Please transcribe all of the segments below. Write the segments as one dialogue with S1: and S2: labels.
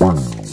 S1: Wow.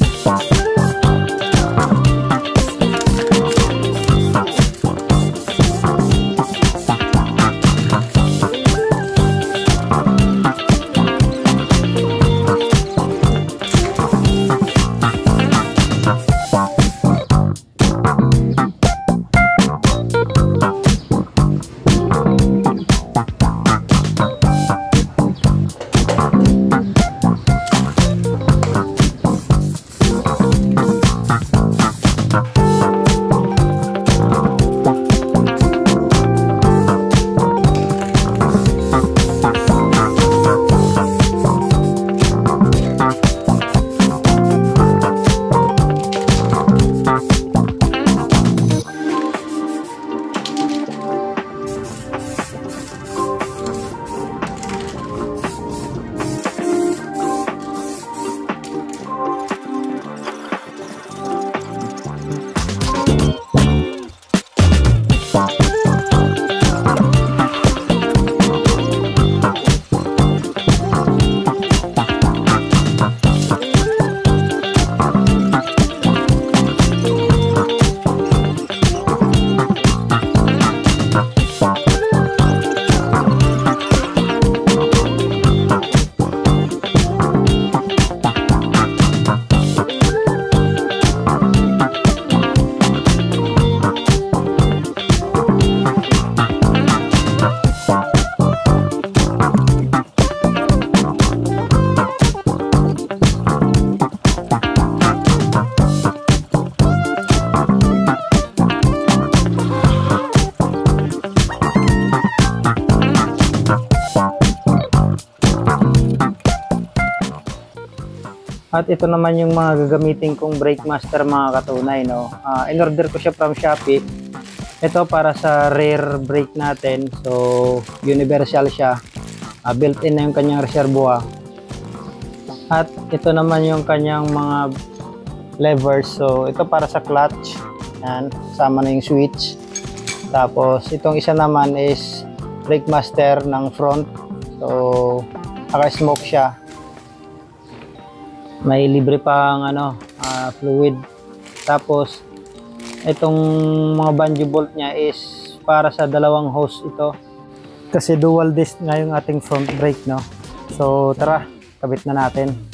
S1: At ito naman yung mga gagamitin kong brake master mga katunay. No? Ah, in-order ko siya from Shopee. Ito para sa rear brake natin. So, universal siya. Ah, built-in na yung kanyang reservoir. At ito naman yung kanyang mga levers. So, ito para sa clutch. Yan, sama na yung switch. Tapos, itong isa naman is brake master ng front. So, naka-smoke siya may libre pang ano ah, fluid. Tapos itong mga bungee bolt niya is para sa dalawang hose ito. Kasi dual disc nga yung ating front brake no? So tara kabit na natin